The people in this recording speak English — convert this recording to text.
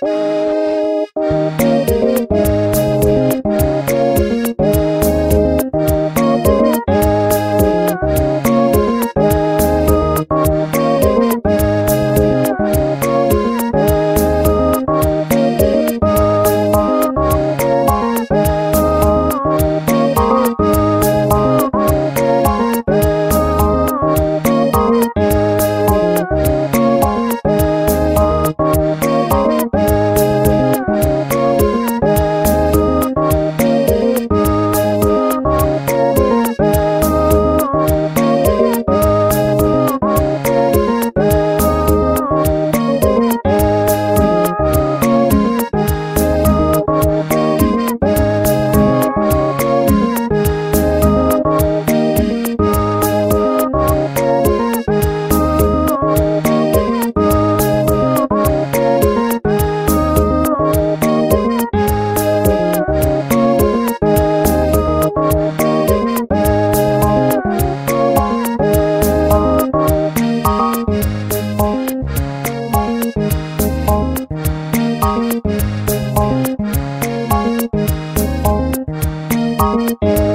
Bye. Thank you.